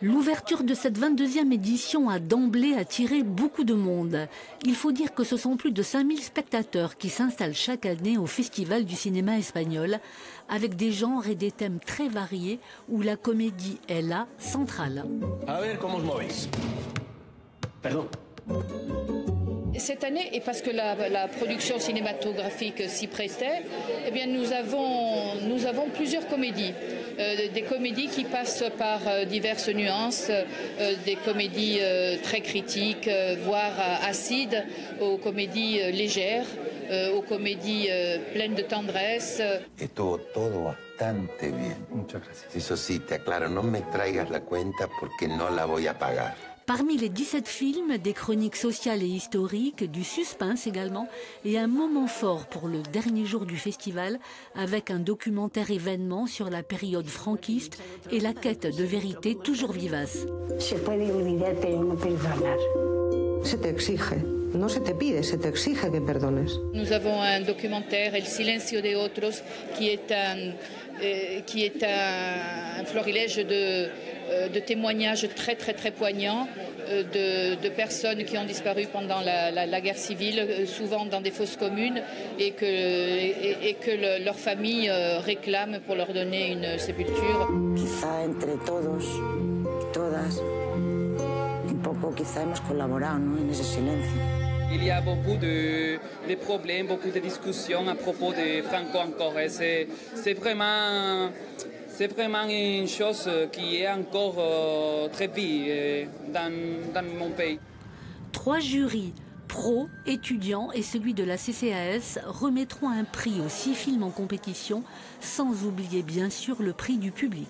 L'ouverture de cette 22e édition a d'emblée attiré beaucoup de monde. Il faut dire que ce sont plus de 5000 spectateurs qui s'installent chaque année au Festival du cinéma espagnol, avec des genres et des thèmes très variés où la comédie est là, centrale. A ver cómo os movéis. Perdón. Cette année, et parce que la, la production cinématographique s'y prêtait, eh bien nous, avons, nous avons plusieurs comédies. Euh, des comédies qui passent par euh, diverses nuances, euh, des comédies euh, très critiques, euh, voire euh, acides, aux comédies euh, légères, euh, aux comédies euh, pleines de tendresse. Estuvo todo bastante bien. Muchas gracias. Eso sí, te aclaro, no me traigas la cuenta porque no la voy a pagar. Parmi les 17 films, des chroniques sociales et historiques, du suspense également, et un moment fort pour le dernier jour du festival, avec un documentaire événement sur la période franquiste et la quête de vérité toujours vivace. Se te exige, no se te pide, se te exige que perdones. Nous avons un documentaire, El Silencio de Otros, qui est un, euh, qui est un, un florilège de, euh, de témoignages très très très poignants euh, de, de personnes qui ont disparu pendant la, la- la guerre civile, souvent dans des fosses communes, et que, et, et que le- leur famille euh, réclame pour leur donner une sépulture. Quizá entre todos, quizá hemos colaborado ¿no? en ese silencio. Il y a beaucoup de, de problèmes, beaucoup de discussions à propos de Franco encore. Et c'est, vraiment, c'est vraiment une chose qui est encore euh, très vive euh, dans, dans mon pays. Trois jurys, pro, étudiants et celui de la CCAS, remettront un prix aux six films en compétition, sans oublier bien sûr le prix du public.